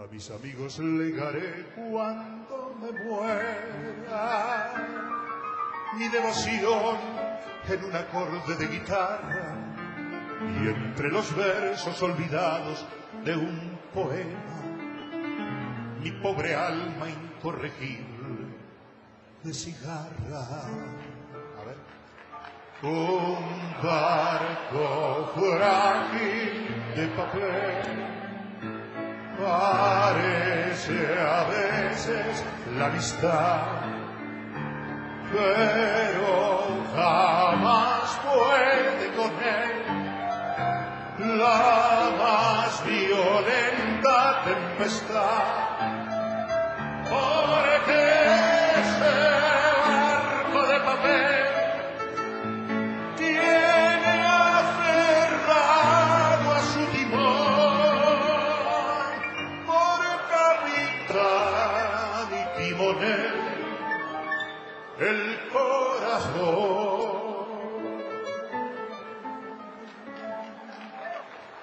A mis amigos legaré cuando me muera mi devoción en un acorde de guitarra y entre los versos olvidados de un poema mi pobre alma incorregible de cigarra. A ver. Un barco frágil de papel parece a veces la amistad, pero jamás puede con él la más violenta tempestad.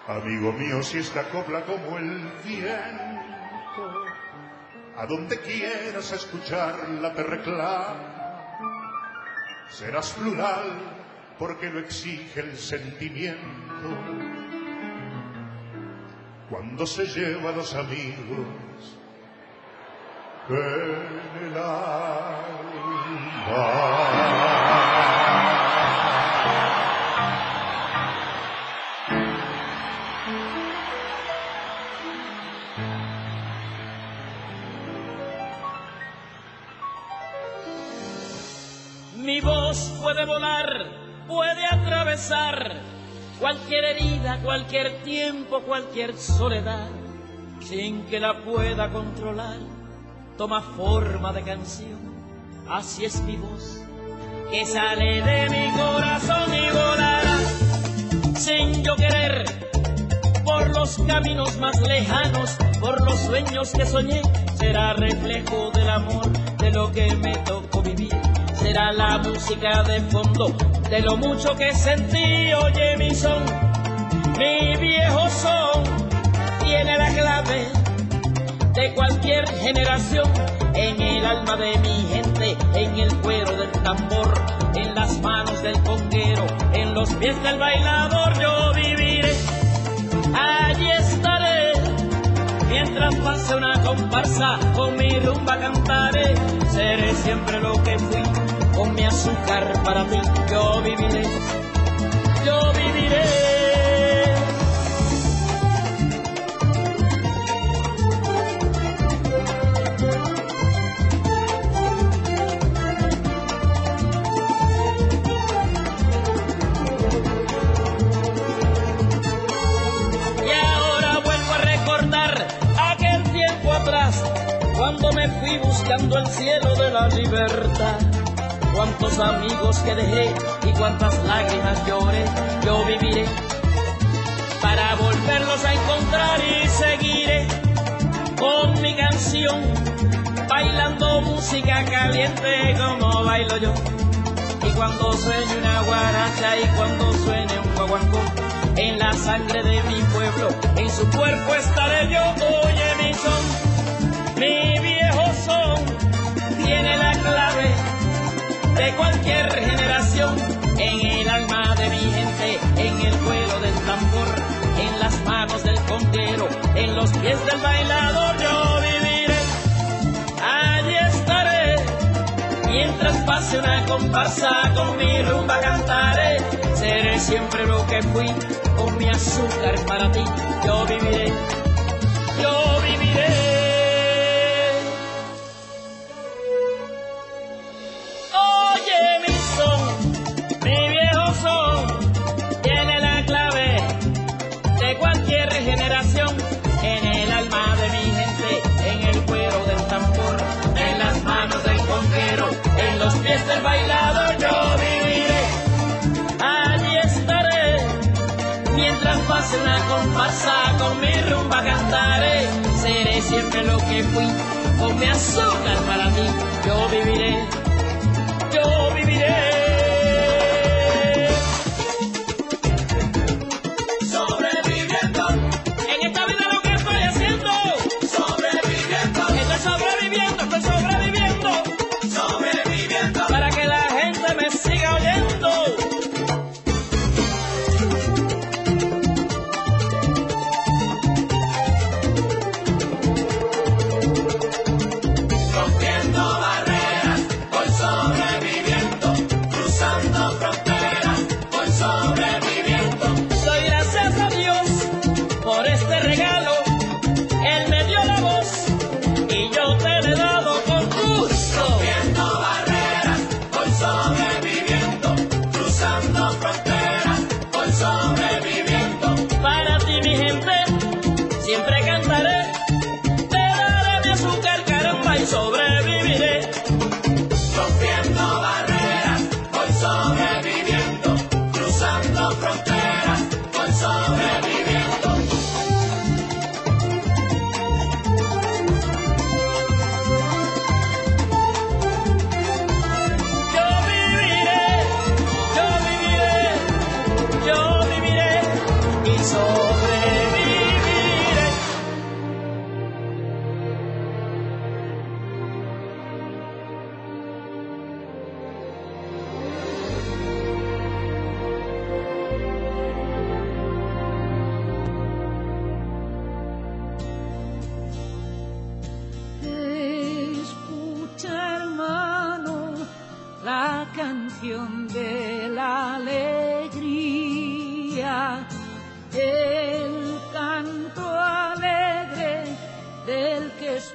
Amigo mío, si esta copla como el viento, a donde quieras escucharla te reclama, serás plural porque lo exige el sentimiento. Cuando se lleva a los amigos en el alma. Puede volar, puede atravesar cualquier herida, cualquier tiempo, cualquier soledad, sin que la pueda controlar. Toma forma de canción, así es mi voz, que sale de mi corazón y volará, sin yo querer, por los caminos más lejanos, por los sueños que soñé, será reflejo del amor, de lo que me tocó vivir será la música de fondo de lo mucho que sentí. Oye mi son, mi viejo son, tiene la clave de cualquier generación en el alma de mi gente, en el cuero del tambor, en las manos del conguero, en los pies del bailador. Yo viviré, allí estaré. Mientras pase una comparsa, con mi rumba cantaré, seré siempre lo que fui con mi azúcar para ti yo viviré, cuando me fui buscando el cielo de la libertad cuántos amigos que dejé y cuántas lágrimas lloré, yo viviré para volverlos a encontrar y seguiré con mi canción, bailando música caliente como bailo yo. Y cuando sueñe una guaracha y cuando suene un guaguancó, en la sangre de mi pueblo, en su cuerpo estaré yo. Oye mi son, mi viejo son, tiene la clave de cualquier generación, en el alma de mi gente, en el vuelo del tambor, en las manos del conguero, en los pies del bailador, yo viviré, allí estaré, mientras pase una comparsa, con mi rumba cantaré, seré siempre lo que fui, con mi azúcar para ti, yo viviré, cantaré, seré siempre lo que fui, con azúcar para ti, yo viviré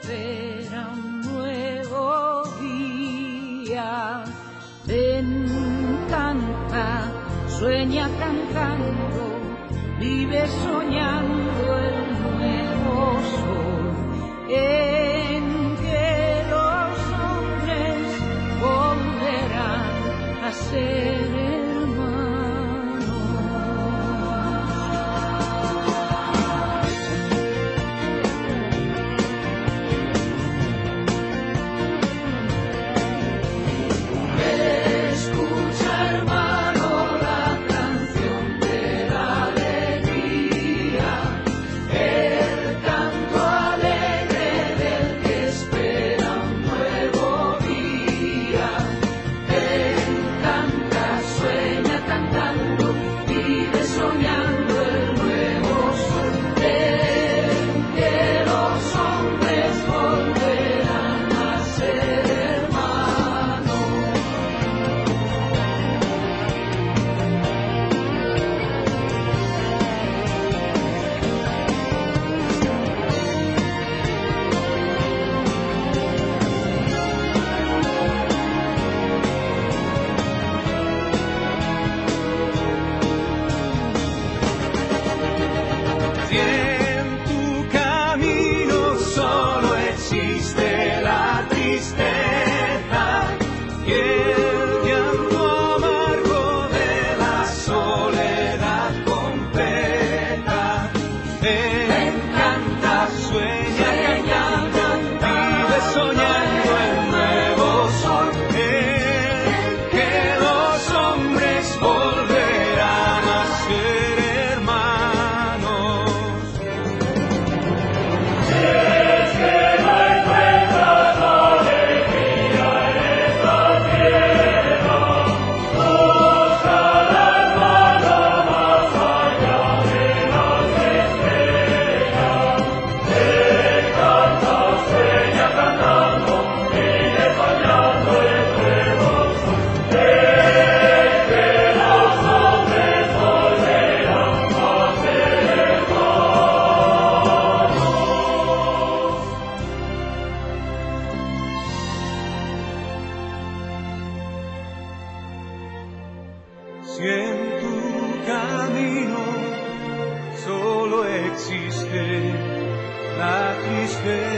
espera un nuevo día. Ven, canta, sueña cantando, vive soñando el nuevo sol. Eh, Si en tu camino solo existe la tristeza.